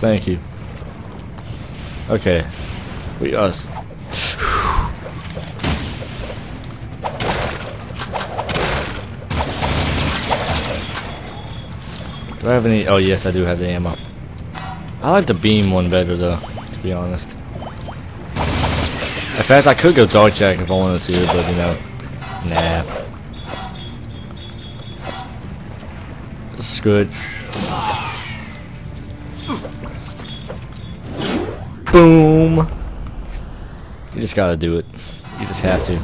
Thank you. Okay. We uh, are. Do I have any? Oh yes, I do have the ammo. I like the beam one better though, to be honest. In fact, I could go Dark Jak if I wanted to, but you know, nah. Screw it. Boom! You just gotta do it. You just have to.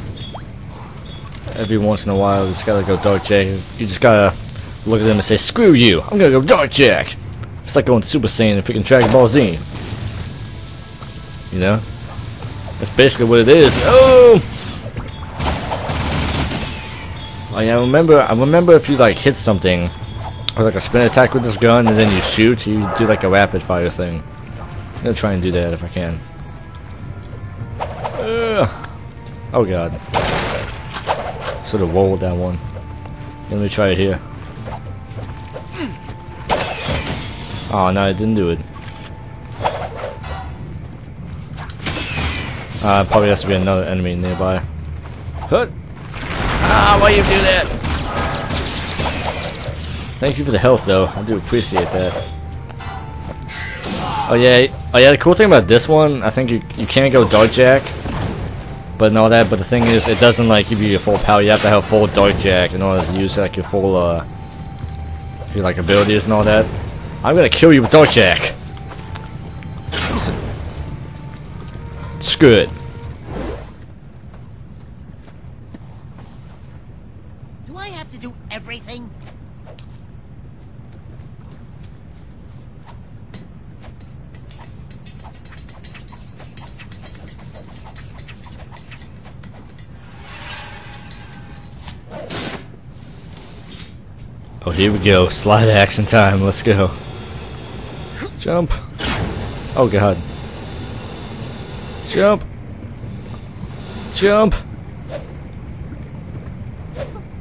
Every once in a while, you just gotta go Dark Jak. You just gotta look at them and say, screw you, I'm gonna go Dark Jak! It's like going Super Saiyan and freaking Dragon Ball Z. You know? That's basically what it is. Oh! Oh yeah, I remember, I remember if you like hit something, or like a spin attack with this gun and then you shoot, you do like a rapid fire thing. I'm gonna try and do that if I can. Ugh. Oh god. Sort of rolled that one. Let me try it here. Oh no, it didn't do it. Uh, probably has to be another enemy nearby. Hut! Ah, why you do that? Thank you for the health, though. I do appreciate that. Oh yeah, oh yeah. The cool thing about this one, I think you you can't go Dark Jak, but and all that. But the thing is, it doesn't like give you your full power. You have to have full Dark Jak in order to use like your full uh your like abilities and all that. I'm gonna kill you with Dark Jak. It's good. Do I have to do everything? Here we go. Slide action time. Let's go. Jump. Oh, God. Jump. Jump.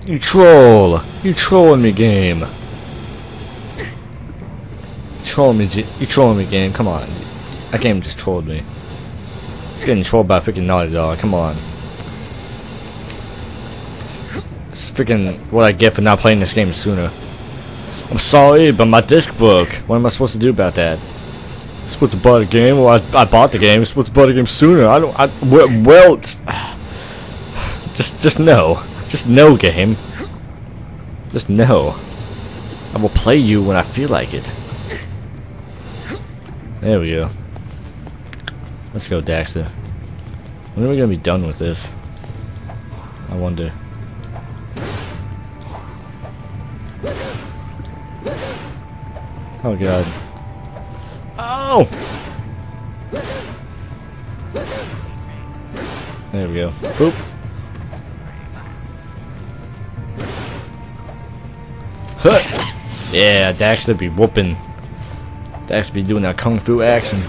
You troll. You trolling me, game. Trolling me, you trolling me, game. Come on. That game just trolled me. It's Getting trolled by freaking Naughty Dog. Come on. It's freaking what I get for not playing this game sooner. I'm sorry, but my disc broke. What am I supposed to do about that? I'm supposed to buy the game? Well, I, I bought the game. I'm supposed to buy the game sooner. I don't. I well, well just just no, just no game. Just no. I will play you when I feel like it. There we go. Let's go, Daxter. When are we gonna be done with this? I wonder. Oh god. Oh! There we go. Boop. Huh! Yeah, Daxter be whooping. Daxter be doing that kung fu action.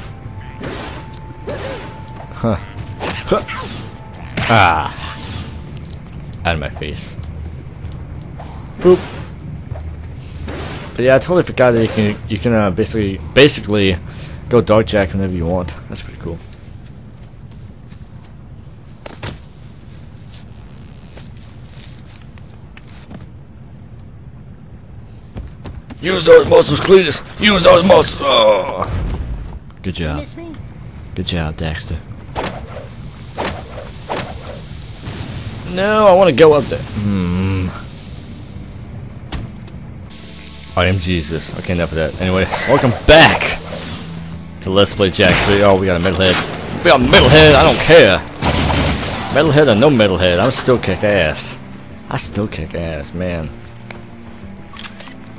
Huh. Huh. Ah. Out of my face. Boop. But yeah, I totally forgot that you can you can uh, basically basically go Dark Jak whenever you want. That's pretty cool. Use those muscles, Cletus. Use those muscles. Oh. Good job. Good job, Daxter. No, I want to go up there. Hmm. I am Jesus. Okay, enough of that. Anyway, welcome back to Let's Play Jak 3. Oh, we got a metalhead. We got a metalhead. I don't care. Metalhead or no metalhead, I'm still kick ass. I still kick ass, man.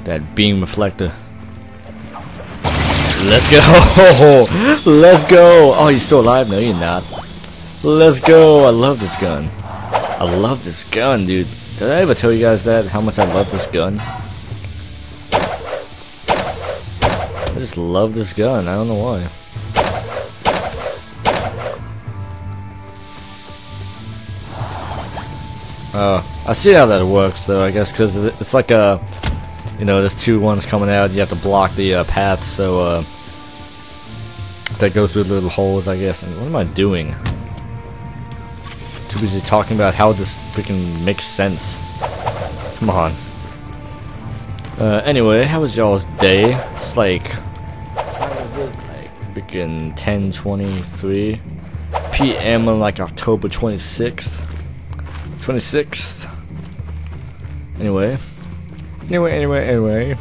That beam reflector. Let's go! Let's go! Oh, you're still alive? No, you're not. Let's go! I love this gun. I love this gun, dude. Did I ever tell you guys that? How much I love this gun? I just love this gun. I don't know why. Uh, I see how that works, though. I guess because it's like a, you know, there's two ones coming out. You have to block the uh, paths, so uh, that go through little holes, I guess. And what am I doing? Too busy talking about how this freaking makes sense. Come on. Uh, anyway, how was y'all's day? It's like, freaking 10:23 p.m. on like October 26th. 26th. Anyway, anyway, anyway, anyway.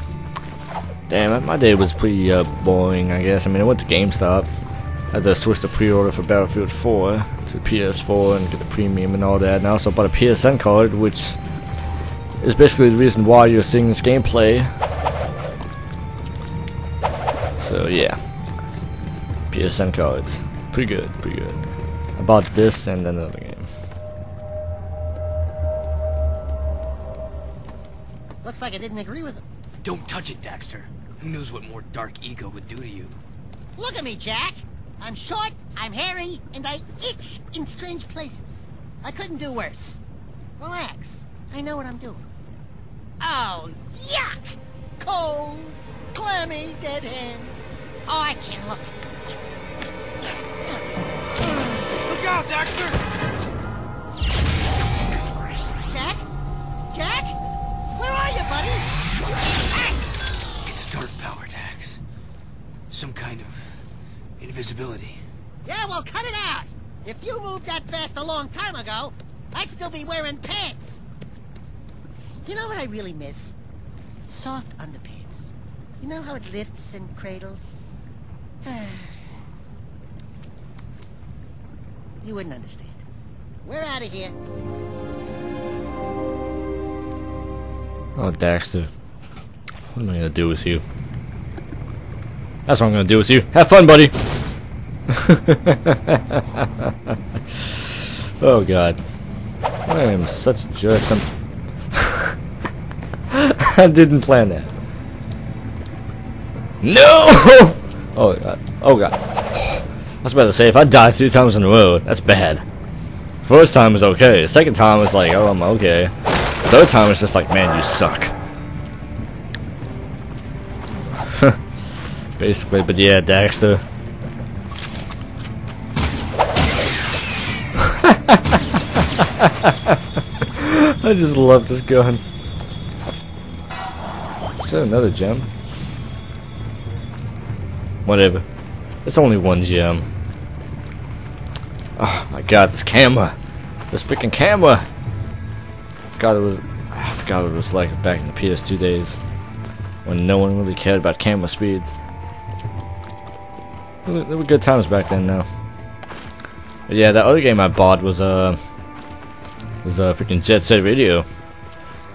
Damn, my day was pretty uh, boring, I guess. I mean, I went to GameStop. I had to switch the pre-order for Battlefield 4 to PS4 and get the premium and all that. And I also bought a PSN card, which is basically the reason why you're seeing this gameplay. So yeah, PSN cards, pretty good, pretty good. I bought this and another game. Looks like I didn't agree with him. Don't touch it, Daxter. Who knows what more Dark Eco would do to you? Look at me, Jak. I'm short, I'm hairy, and I itch in strange places. I couldn't do worse. Relax. I know what I'm doing. Oh, yuck! Cold, clammy, dead hands. Oh, I can't look. Out, Daxter! Jak? Jak? Where are you, buddy? It's a dark power, Dax. Some kind of invisibility. Yeah, well, cut it out. If you moved that fast a long time ago, I'd still be wearing pants. You know what I really miss? Soft underpants. You know how it lifts and cradles? you wouldn't understand. We're out of here. Oh, Daxter. What am I gonna do with you? That's what I'm gonna do with you. Have fun, buddy! oh, God. I am such a jerk. Some I didn't plan that. No! Oh, uh, oh, God. Oh, God. I was about to say, if I die three times in a row, that's bad. First time was okay. Second time was like, oh, I'm okay. Third time was just like, man, you suck. Basically, but yeah, Daxter. I just love this gun. Is that another gem? Whatever. It's only one gem. Oh my god, this camera. This freaking camera. I forgot it was I forgot what it was like back in the PS2 days. When no one really cared about camera speed. There were- good times back then now. But yeah, that other game I bought was uh was a uh, freaking Jet Set Radio.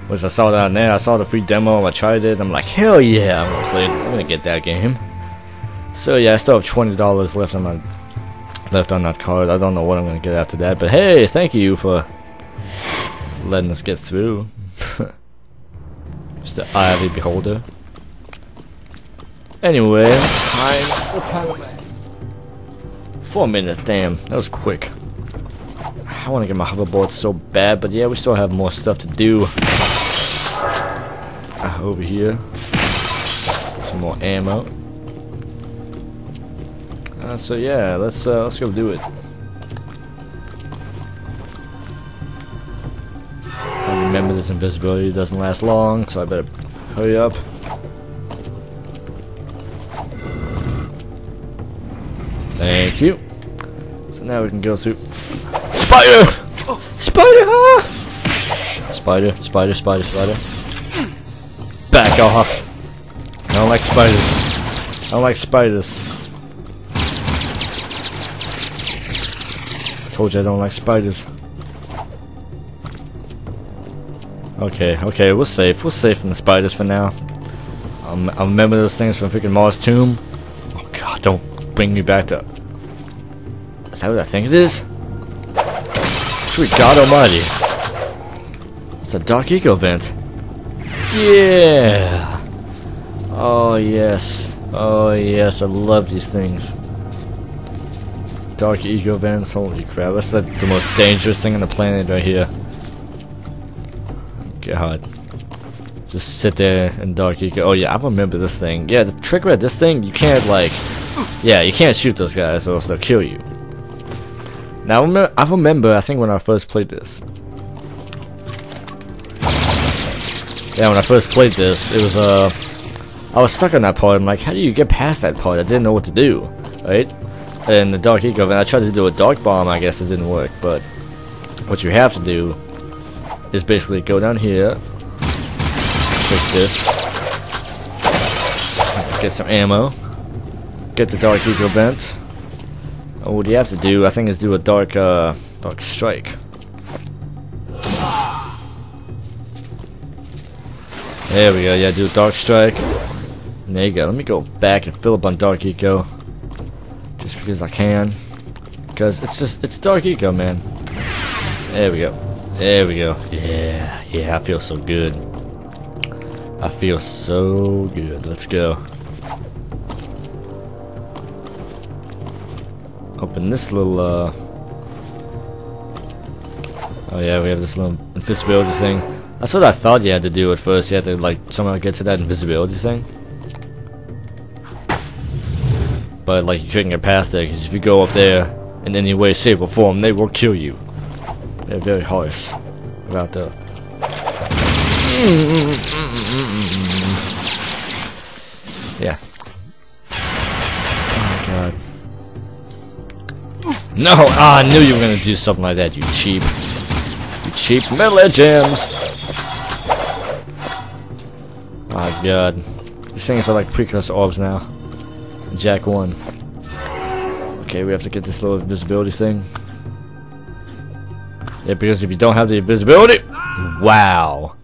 Which I saw down there, I saw the free demo, I tried it, I'm like, hell yeah, I'm gonna play it. I'm gonna get that game. So yeah, I still have twenty dollars left on my left on that card. I don't know what I'm gonna get after that, but hey, thank you for letting us get through. Just the eye of the beholder. Anyway, time. What time am? Four minutes. Damn, that was quick. I want to get my hoverboard so bad, but yeah, we still have more stuff to do. Uh, over here, some more ammo. Uh, so yeah, let's uh, let's go do it. I remember this invisibility doesn't last long, so I better hurry up. Thank you. So now we can go through. Spider! Spider! huh? Spider, spider, spider, spider. Back off. I don't like spiders. I don't like spiders. Told you I don't like spiders. Okay, okay, we're safe. We're safe from the spiders for now. Um, I remember those things from freaking Mar's Tomb. Oh god, don't bring me back to... Is that what I think it is? Sweet God Almighty. It's a Dark Eco vent. Yeah! Oh yes. Oh yes, I love these things. Dark Eco vents, holy crap. That's the, the most dangerous thing on the planet right here. God. Just sit there in Dark Eco. Oh yeah, I remember this thing. Yeah, the trick about this thing, you can't like Yeah, you can't shoot those guys or else they'll kill you. Now, I remember, I remember, I think when I first played this. Yeah, when I first played this, it was, uh, I was stuck on that part. I'm like, how do you get past that part? I didn't know what to do, right? And the Dark Eco, and I tried to do a Dark Bomb, I guess it didn't work, but what you have to do is basically go down here, take this, get some ammo, get the Dark Eco Vent, Oh, what you have to do, I think, is do a dark, uh, dark strike. There we go. Yeah, do a dark strike. And there you go. Let me go back and fill up on dark eco, just because I can. Because it's just it's dark eco, man. There we go. There we go. Yeah, yeah. I feel so good. I feel so good. Let's go. open this little, uh... Oh yeah, we have this little invisibility thing. That's what I thought you had to do at first. You had to, like, somehow get to that invisibility thing. But, like, you couldn't get past it, because if you go up there in any way, shape, or form, they will kill you. They're very harsh about the... Yeah. Oh god. No! Ah, I knew you were gonna do something like that, you cheap. You cheap metal gems! Oh god. These things are like precursor orbs now. Jak 1. Okay, we have to get this little invisibility thing. Yeah, because if you don't have the invisibility... Wow!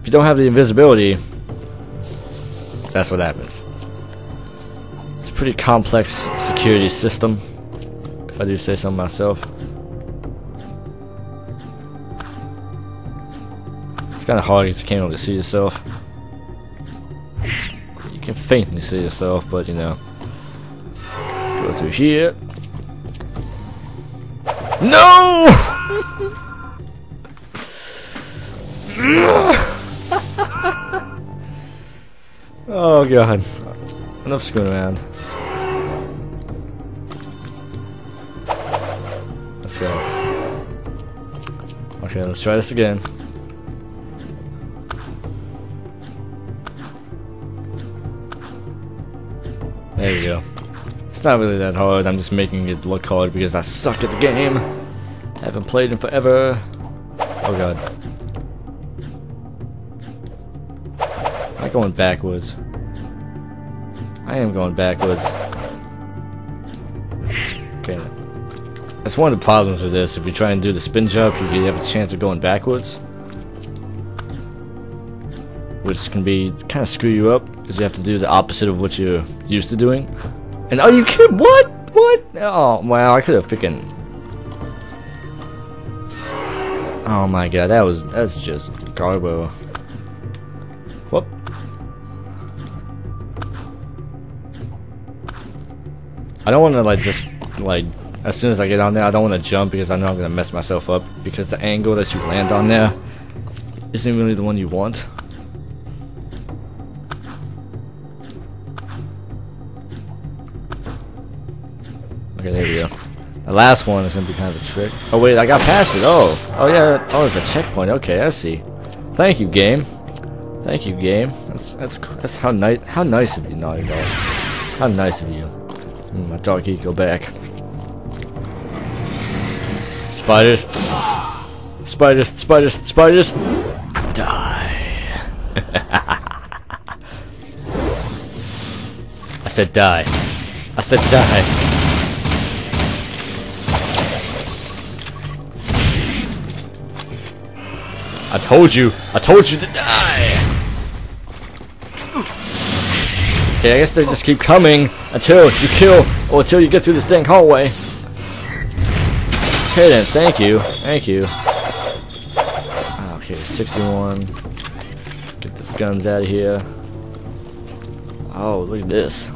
If you don't have the invisibility... That's what happens. It's a pretty complex security system if I do say so myself. It's kind of hard because you can't really see yourself. Can faintly see yourself, but you know. Go through here. No! oh god. Enough screwing around. Let's go. Okay, let's try this again. There you go. It's not really that hard, I'm just making it look hard because I suck at the game. I haven't played in forever. Oh god. Am I going backwards? I am going backwards. Okay. That's one of the problems with this. If you try and do the spin jump, you have a chance of going backwards. Which can be kind of screw you up, because you have to do the opposite of what you're used to doing. And oh, you kid, what? What? Oh, wow, I could have freaking... Oh my god, that was, that's just garbo. Whoop. I don't want to, like, just, like, as soon as I get on there, I don't want to jump because I know I'm going to mess myself up because the angle that you land on there isn't really the one you want. Last one is going to be kind of a trick. Oh wait, I got past it. Oh, oh yeah. Oh, there's a checkpoint. Okay, I see. Thank you, game. Thank you, game. That's that's that's how nice how nice of you, Naughty Dog. How nice of you. Mm, my dog go back. Spiders. Spiders, spiders, spiders. Die. I said die. I said die. I told you. I told you to die. Okay, I guess they just keep coming until you kill or until you get through this dang hallway. Okay then, thank you. Thank you. Okay, 61. Get these guns out of here. Oh, look at this.